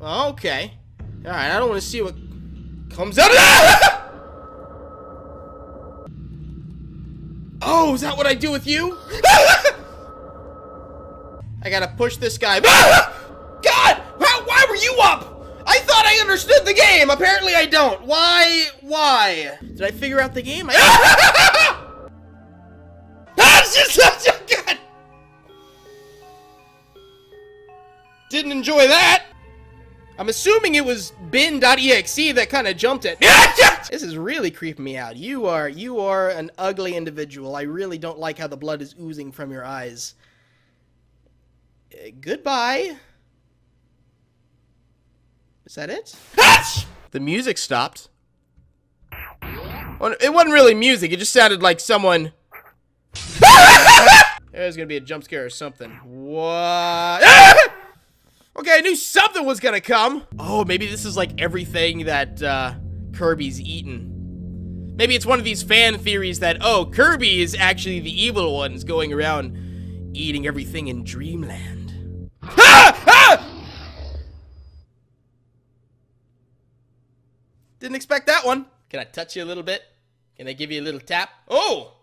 Okay. Alright, I don't want to see what comes out of that! Oh, is that what I do with you? I gotta push this guy. God! Why were you up? I thought I understood the game. Apparently I don't. Why? Why? Did I figure out the game? I That's just such a good. Didn't enjoy that. I'm assuming it was Ben.exe that kind of jumped it. this is really creeping me out. You are, you are an ugly individual. I really don't like how the blood is oozing from your eyes. Uh, goodbye. Is that it? the music stopped. Well, it wasn't really music. It just sounded like someone... There's gonna be a jump scare or something. What? Okay, I knew something was gonna come. Oh, maybe this is like everything that uh, Kirby's eaten. Maybe it's one of these fan theories that, oh, Kirby is actually the evil ones going around eating everything in Dreamland. Ah! Ah! Didn't expect that one. Can I touch you a little bit? Can I give you a little tap? Oh!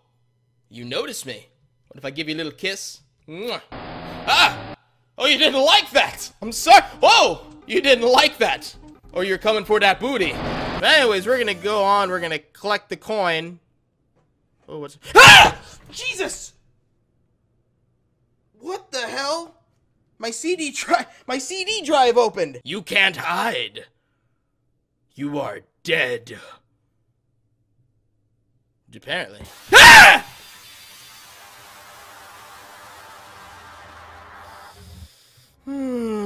You notice me. What if I give you a little kiss? Mwah. Ah! Oh, you didn't like that! I'm sorry! Whoa! You didn't like that! Or you're coming for that booty. But anyways, we're gonna go on, we're gonna collect the coin. Oh, what's- Ah! Jesus! What the hell? My CD drive- my CD drive opened! You can't hide! You are dead. Apparently. Ah!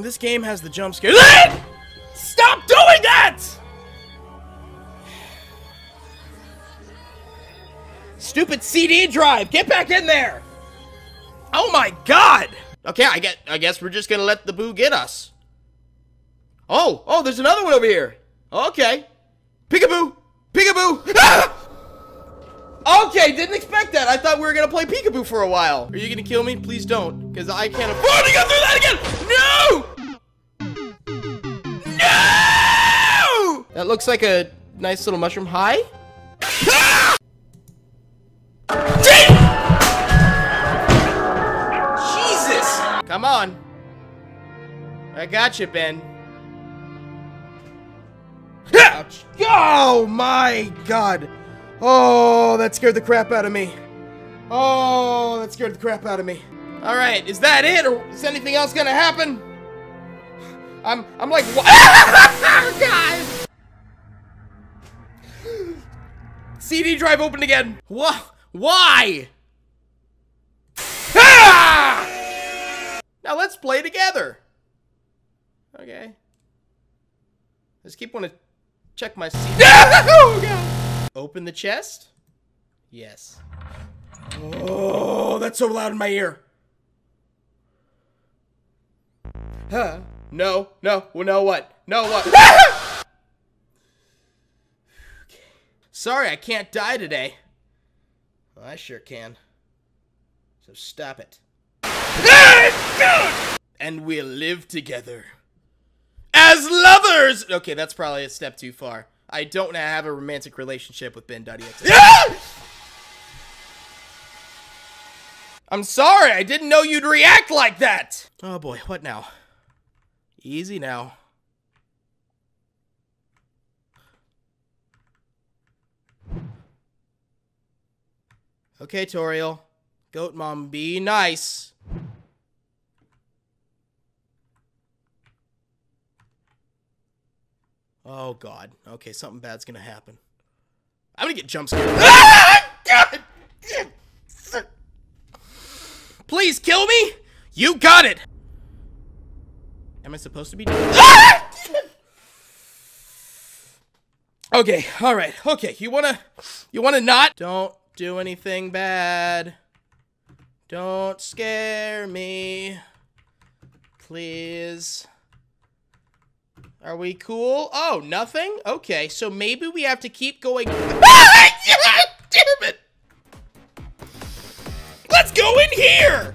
This game has the jump scare. Stop doing that! Stupid CD drive, get back in there! Oh my god! Okay, I get. I guess we're just gonna let the boo get us. Oh, oh, there's another one over here. Okay, peekaboo, peekaboo. Ah! Okay, didn't expect that. I thought we were gonna play peekaboo for a while. Are you gonna kill me? Please don't, because I can't afford to go through that again. No! No! That looks like a nice little mushroom. Hi. Ah! Jesus! Come on. I got you, Ben. Ouch. Oh my god. Oh, that scared the crap out of me. Oh, that scared the crap out of me. All right, is that it, or is anything else gonna happen? I'm, I'm like, what? Guys! CD drive opened again. What? Why? Ah! Now let's play together. Okay. Just keep wanting to check my CD. oh, God. Open the chest? Yes. Oh, that's so loud in my ear. Huh? No, no, well, no what? No what? okay. Sorry, I can't die today. Well, I sure can. So stop it. and we'll live together. As lovers! Okay, that's probably a step too far. I don't have a romantic relationship with Ben Ben.exe. I'm sorry, I didn't know you'd react like that! Oh boy, what now? Easy now. Okay, Toriel. Goat Mom, be nice. Oh god. Okay, something bad's gonna happen. I'm gonna get jump scared. Ah! Please kill me! You got it! Am I supposed to be doing Okay, all right. Okay, you want to you want to not don't do anything bad. Don't scare me. Please. Are we cool? Oh, nothing? Okay, so maybe we have to keep going. Damn it! Let's go in here!